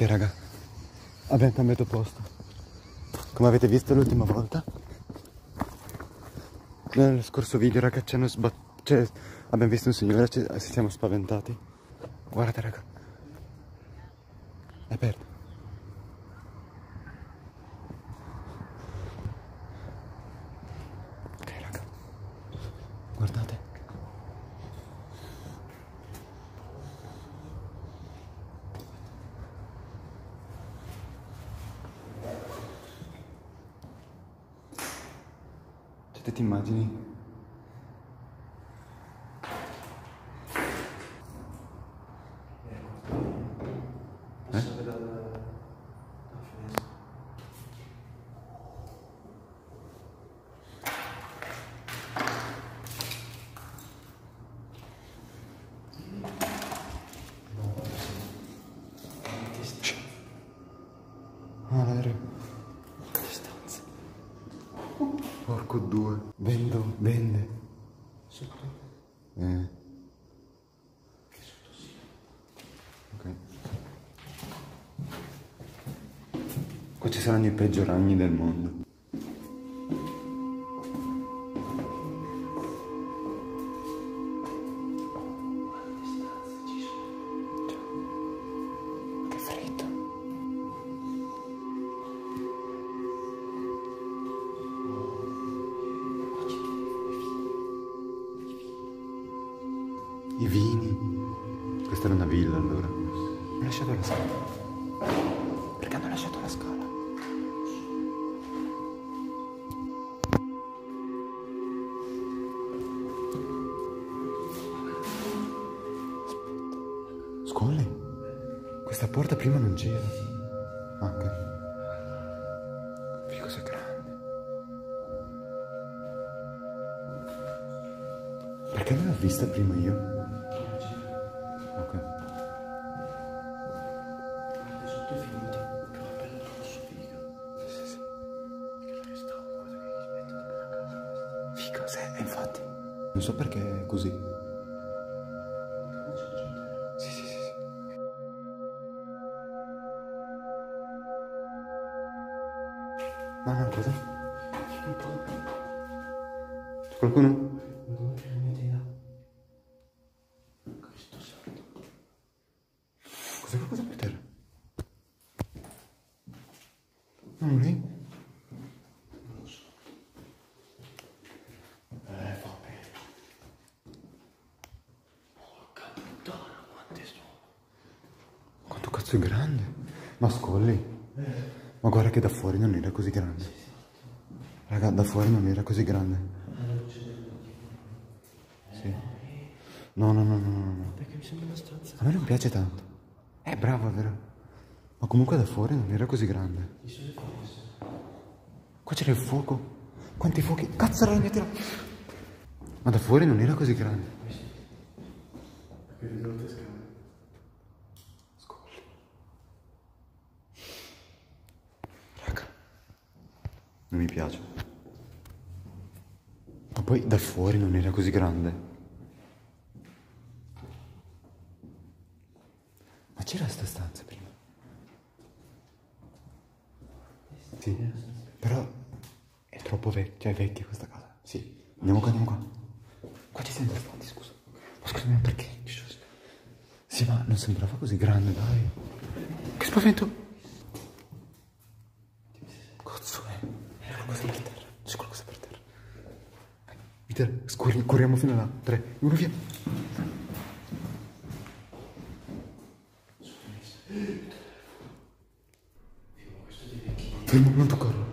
Ok raga, abbiamo cambiato posto. Come avete visto l'ultima volta? Nel scorso video raga ci hanno sbattuto, cioè, abbiamo visto un signore ci siamo spaventati. Guardate raga. È aperto. Ok raga. Guardate. Cioè, te ti immagini? Eh? Porco due. Vendo, vende. Eh. Ok. Qua ci saranno i peggio ragni del mondo. I vini. Questa era una villa allora. Hanno lasciato la scala. Perché hanno lasciato la scala? Scolli? Questa porta prima non c'era. Ah, grande. Perché non l'ho vista prima io? Fico, sì, eh, infatti. Non so perché è così. Sì, sì, sì, sì. No, no, cosa? C'è qualcuno? Non ho idea. Cristo santo. Cos'è qualcosa per terra? Non lì? Cazzo è grande? Ma scolli. Ma guarda che da fuori non era così grande. Raga, da fuori non era così grande. Sì. No, no, no, no, no, no. Perché mi sembra una stanza. A me non piace tanto. È bravo, è vero. Ma comunque da fuori non era così grande. Qua c'era il fuoco. Quanti fuochi? Cazzo, ragnatela! Ma da fuori non era così grande. Perché vedo le scale. Scolli. Raga. Non mi piace. Ma poi da fuori non era così grande. Ma c'era sta stanza prima? Sì. Però è troppo vecchia, è vecchia questa casa. Sì. Andiamo qua, andiamo qua. Qua ci siamo stati, scusa. Ma scusami, ma perché? Sì, ma non sembrava così grande, dai. Che spavento! Cazzo è? C'è qualcosa per terra. C'è qualcosa per terra. Vai, Peter, scorri- corriamo fino là. Tre, uno, via. Fermo, non toccare.